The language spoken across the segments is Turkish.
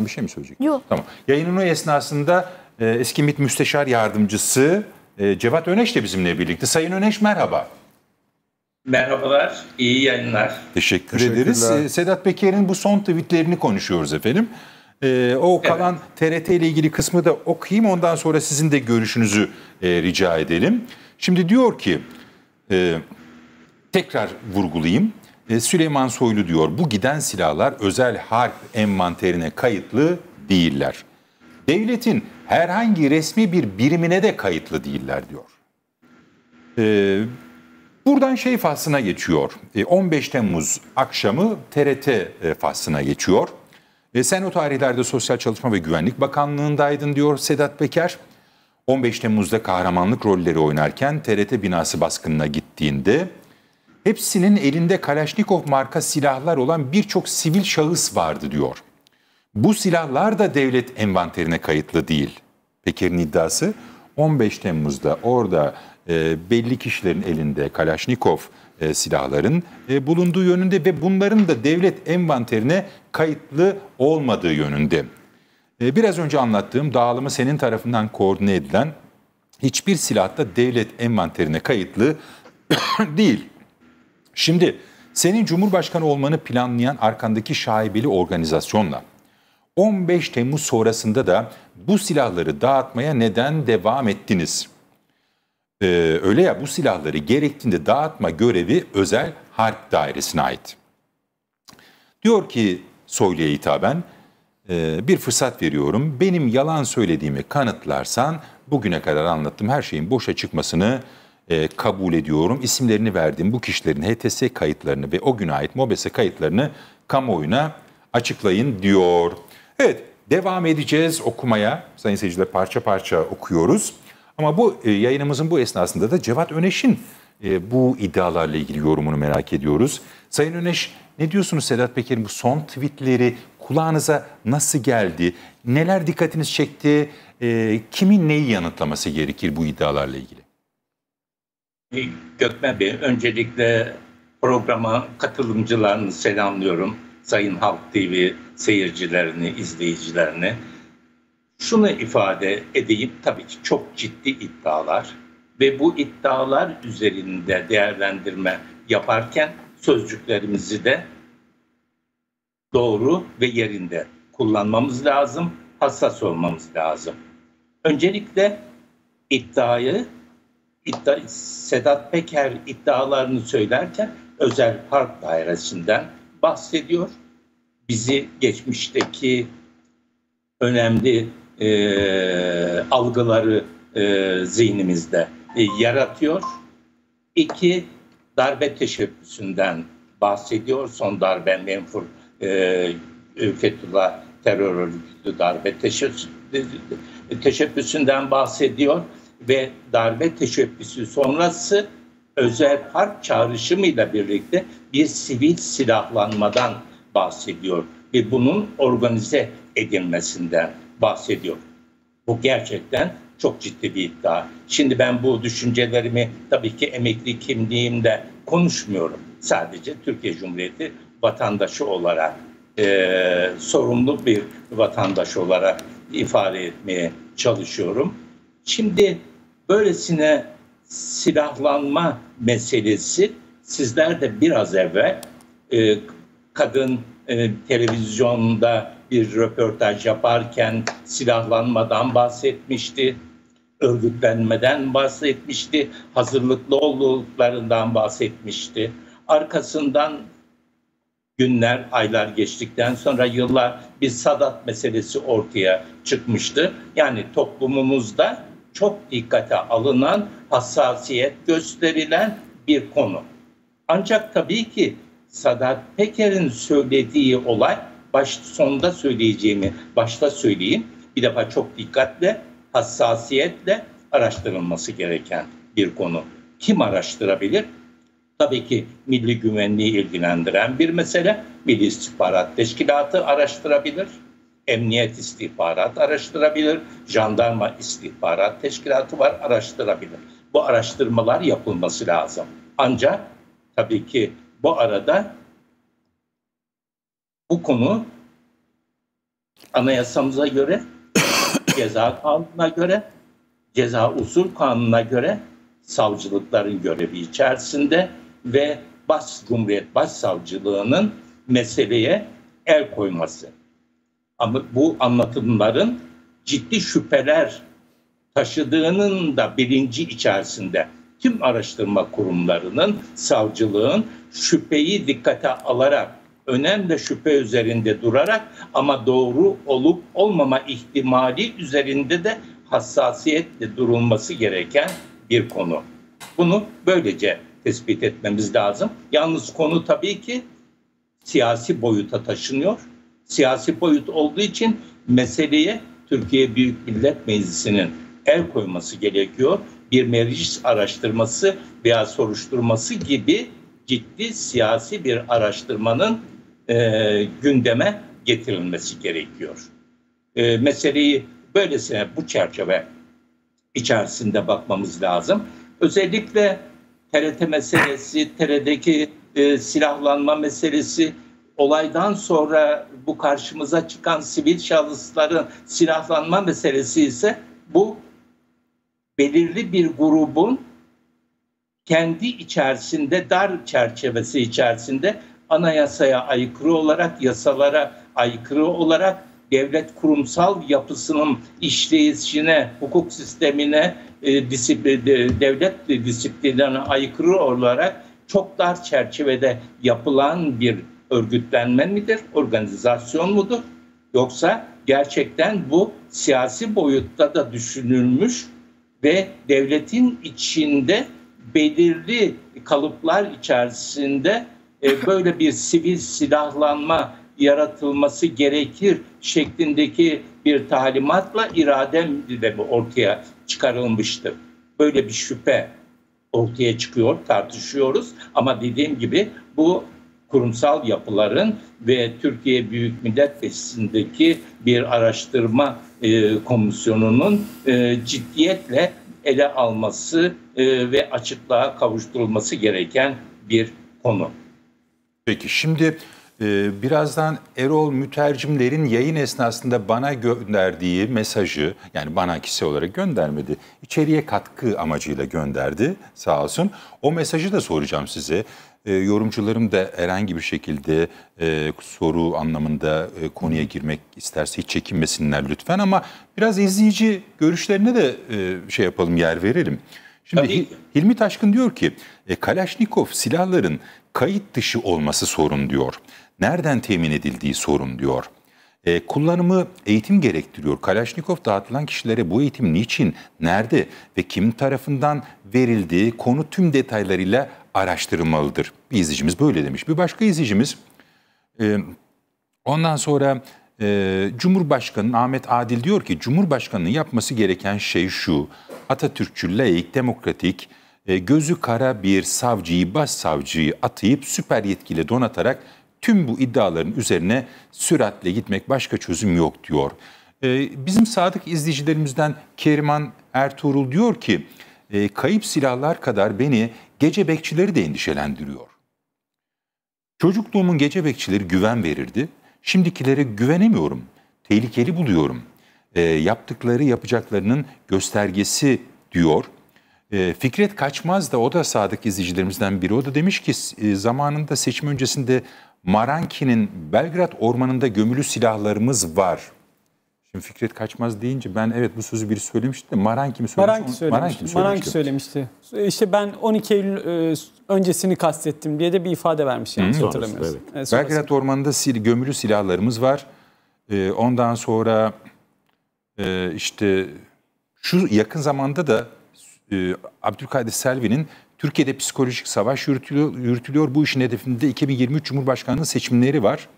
Bir şey mi söyleyecek? Yok. Tamam. Yayının o esnasında e, eski MİT Müsteşar Yardımcısı e, Cevat Öneş de bizimle birlikte. Sayın Öneş merhaba. Merhabalar, iyi yayınlar. Teşekkür Teşekkürler. ederiz. E, Sedat Peker'in bu son tweetlerini konuşuyoruz efendim. E, o kalan TRT ile ilgili kısmı da okuyayım. Ondan sonra sizin de görüşünüzü e, rica edelim. Şimdi diyor ki, e, tekrar vurgulayayım. E, Süleyman Soylu diyor, bu giden silahlar özel harp envanterine kayıtlı değiller. Devletin herhangi resmi bir birimine de kayıtlı değiller diyor. E, Buradan şey faslına geçiyor. E, 15 Temmuz akşamı TRT e, faslına geçiyor. E, sen o tarihlerde Sosyal Çalışma ve Güvenlik Bakanlığı'ndaydın diyor Sedat Peker. 15 Temmuz'da kahramanlık rolleri oynarken TRT binası baskınına gittiğinde hepsinin elinde Kalaşnikov marka silahlar olan birçok sivil şahıs vardı diyor. Bu silahlar da devlet envanterine kayıtlı değil. Peker'in iddiası 15 Temmuz'da orada e, belli kişilerin elinde Kalaşnikov e, silahların e, bulunduğu yönünde ve bunların da devlet envanterine kayıtlı olmadığı yönünde. E, biraz önce anlattığım dağılımı senin tarafından koordine edilen hiçbir silah da devlet envanterine kayıtlı değil. Şimdi senin Cumhurbaşkanı olmanı planlayan arkandaki şaibeli organizasyonla 15 Temmuz sonrasında da bu silahları dağıtmaya neden devam ettiniz? Ee, öyle ya bu silahları gerektiğinde dağıtma görevi özel harp dairesine ait. Diyor ki Soylu'ya hitaben e, bir fırsat veriyorum. Benim yalan söylediğimi kanıtlarsan bugüne kadar anlattığım her şeyin boşa çıkmasını e, kabul ediyorum. İsimlerini verdiğim bu kişilerin HTS kayıtlarını ve o güne ait MOBESE kayıtlarını kamuoyuna açıklayın diyor. Evet devam edeceğiz okumaya. Sayın seyirciler parça parça okuyoruz. Ama bu e, yayınımızın bu esnasında da Cevat Öneş'in e, bu iddialarla ilgili yorumunu merak ediyoruz. Sayın Öneş ne diyorsunuz Sedat Peker'in bu son tweetleri kulağınıza nasıl geldi? Neler dikkatiniz çekti? E, kimin neyi yanıtlaması gerekir bu iddialarla ilgili? Gökmen Bey, öncelikle programa katılımcılarını selamlıyorum. Sayın Halk TV seyircilerini, izleyicilerini. Şunu ifade edeyim, tabii ki çok ciddi iddialar ve bu iddialar üzerinde değerlendirme yaparken sözcüklerimizi de doğru ve yerinde kullanmamız lazım, hassas olmamız lazım. Öncelikle iddiayı, iddia, Sedat Peker iddialarını söylerken özel harp dairesinden bahsediyor. Bizi geçmişteki önemli e, algıları e, zihnimizde e, yaratıyor. İki, darbe teşebbüsünden bahsediyor. Son darbe menfur e, Fethullah terör örgütü darbe teşebbüsü, teşebbüsünden bahsediyor ve darbe teşebbüsü sonrası özel harp çağrışımıyla birlikte bir sivil silahlanmadan bahsediyor ve bunun organize edilmesinden bahsediyor. Bu gerçekten çok ciddi bir iddia. Şimdi ben bu düşüncelerimi tabii ki emekli kimliğimde konuşmuyorum. Sadece Türkiye Cumhuriyeti vatandaşı olarak, e, sorumlu bir vatandaş olarak ifade etmeye çalışıyorum. Şimdi böylesine silahlanma meselesi sizler de biraz evvel e, kadın e, televizyonda bir röportaj yaparken silahlanmadan bahsetmişti, örgütlenmeden bahsetmişti, hazırlıklı olduklarından bahsetmişti. Arkasından günler, aylar geçtikten sonra yıllar bir Sadat meselesi ortaya çıkmıştı. Yani toplumumuzda çok dikkate alınan, hassasiyet gösterilen bir konu. Ancak tabii ki Sadat Peker'in söylediği olay baş sonda söyleyeceğimi başta söyleyeyim. Bir defa çok dikkatle, hassasiyetle araştırılması gereken bir konu. Kim araştırabilir? Tabii ki milli güvenliği ilgilendiren bir mesele. Milli İstihbarat Teşkilatı araştırabilir. Emniyet istihbarat araştırabilir. Jandarma istihbarat teşkilatı var araştırabilir. Bu araştırmalar yapılması lazım. Ancak tabii ki bu arada bu konu anayasamıza göre, ceza kanununa göre, ceza usul kanununa göre savcılıkların görevi içerisinde ve Baş Cumhuriyet Başsavcılığının meseleye el koyması. Ama bu anlatımların ciddi şüpheler taşıdığının da bilinci içerisinde tüm araştırma kurumlarının, savcılığın şüpheyi dikkate alarak, önemli şüphe üzerinde durarak ama doğru olup olmama ihtimali üzerinde de hassasiyetle durulması gereken bir konu. Bunu böylece tespit etmemiz lazım. Yalnız konu tabii ki siyasi boyuta taşınıyor. Siyasi boyut olduğu için meseleye Türkiye Büyük Millet Meclisi'nin el koyması gerekiyor. Bir meclis araştırması veya soruşturması gibi ciddi siyasi bir araştırmanın e, gündeme getirilmesi gerekiyor. E, meseleyi böylesine bu çerçeve içerisinde bakmamız lazım. Özellikle TRT meselesi, TRT'deki e, silahlanma meselesi, olaydan sonra bu karşımıza çıkan sivil şahısların silahlanma meselesi ise bu belirli bir grubun kendi içerisinde dar çerçevesi içerisinde anayasaya aykırı olarak, yasalara aykırı olarak devlet kurumsal yapısının işleyişine, hukuk sistemine, e, disiplin, devlet disiplinlerine aykırı olarak çok dar çerçevede yapılan bir örgütlenme midir, organizasyon mudur? Yoksa gerçekten bu siyasi boyutta da düşünülmüş ve devletin içinde belirli kalıplar içerisinde e, böyle bir sivil silahlanma yaratılması gerekir şeklindeki bir talimatla iradem de ortaya çıkarılmıştır. Böyle bir şüphe ortaya çıkıyor, tartışıyoruz ama dediğim gibi bu kurumsal yapıların ve Türkiye Büyük Millet Meclisi'ndeki bir araştırma e, komisyonunun e, ciddiyetle ele alması e, ve açıklığa kavuşturulması gereken bir konu. Peki şimdi e, birazdan Erol Mütercimler'in yayın esnasında bana gönderdiği mesajı yani bana kişi olarak göndermedi. İçeriye katkı amacıyla gönderdi sağ olsun. O mesajı da soracağım size. E, yorumcularım da herhangi bir şekilde e, soru anlamında e, konuya girmek isterse hiç çekinmesinler lütfen ama biraz izleyici görüşlerine de e, şey yapalım yer verelim. Şimdi Tabii. Hilmi Taşkın diyor ki e, Kalaşnikov silahların kayıt dışı olması sorun diyor. Nereden temin edildiği sorun diyor. E, kullanımı eğitim gerektiriyor. Kalaşnikov dağıtılan kişilere bu eğitim niçin, nerede ve kim tarafından verildiği konu tüm detaylarıyla araştırılmalıdır. Bir izleyicimiz böyle demiş. Bir başka izleyicimiz e, ondan sonra e, Cumhurbaşkanı Ahmet Adil diyor ki Cumhurbaşkanının yapması gereken şey şu. Atatürkçü, laik, demokratik, e, gözü kara bir savcıyı, başsavcıyı atayıp süper yetkili donatarak tüm bu iddiaların üzerine süratle gitmek başka çözüm yok diyor. E, bizim sadık izleyicilerimizden Keriman Ertuğrul diyor ki e, kayıp silahlar kadar beni gece bekçileri de endişelendiriyor. Çocukluğumun gece bekçileri güven verirdi. Şimdikilere güvenemiyorum. Tehlikeli buluyorum. E, yaptıkları yapacaklarının göstergesi diyor. E, Fikret Kaçmaz da o da sadık izleyicilerimizden biri. O da demiş ki e, zamanında seçim öncesinde Maranki'nin Belgrad ormanında gömülü silahlarımız var. Şimdi Fikret Kaçmaz deyince ben evet bu sözü biri söylemişti de Maranki mi söylemişti? Maranki söylemişti. Maranki, Maranki söylemişti. İşte ben 12 Eylül e, öncesini kastettim diye de bir ifade vermiş yani hatırlamıyorsun. Evet. Evet, Belgrad Ormanı'nda sil, gömülü silahlarımız var. E, ondan sonra e, işte şu yakın zamanda da e, Abdülkadir Selvi'nin Türkiye'de psikolojik savaş yürütülüyor, yürütülüyor. Bu işin hedefinde 2023 Cumhurbaşkanlığı seçimleri var.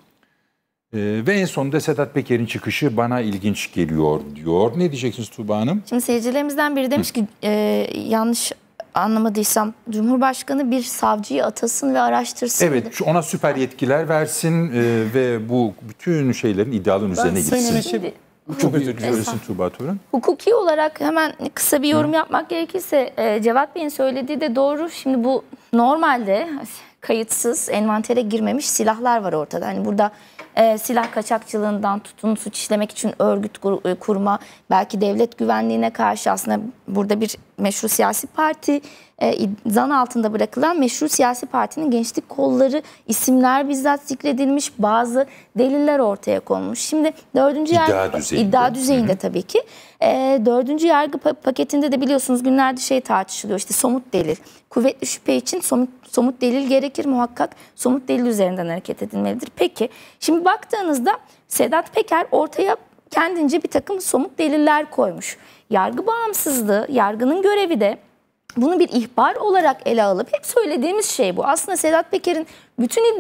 Ee, ve en sonunda Sedat Peker'in çıkışı bana ilginç geliyor diyor. Ne diyeceksiniz Tuğba Hanım? Şimdi seyircilerimizden biri demiş Hı. ki e, yanlış anlamadıysam Cumhurbaşkanı bir savcıyı atasın ve araştırsın. Evet ona süper yetkiler versin e, ve bu bütün şeylerin iddiaların üzerine gitsin. Şimdi, çok özür Tuğba Turan. Hukuki olarak hemen kısa bir yorum Hı. yapmak gerekirse e, Cevat Bey'in söylediği de doğru. Şimdi bu normalde kayıtsız envantere girmemiş silahlar var ortada. Hani burada e, silah kaçakçılığından tutun suç işlemek için örgüt kur- e, kurma, belki devlet güvenliğine karşı aslında burada bir meşru siyasi parti e, zan altında bırakılan meşru siyasi partinin gençlik kolları isimler bizzat zikredilmiş bazı deliller ortaya konmuş. Şimdi dördüncü İddia yargı düzeyinde. iddia düzeyinde tabii ki. E, dördüncü yargı pa- paketinde de biliyorsunuz günlerde şey tartışılıyor işte somut delil. Kuvvetli şüphe için somut, somut delil gerekir muhakkak. Somut delil üzerinden hareket edilmelidir. Peki şimdi baktığınızda Sedat Peker ortaya kendince bir takım somut deliller koymuş. Yargı bağımsızlığı, yargının görevi de bunu bir ihbar olarak ele alıp hep söylediğimiz şey bu. Aslında Sedat Peker'in bütün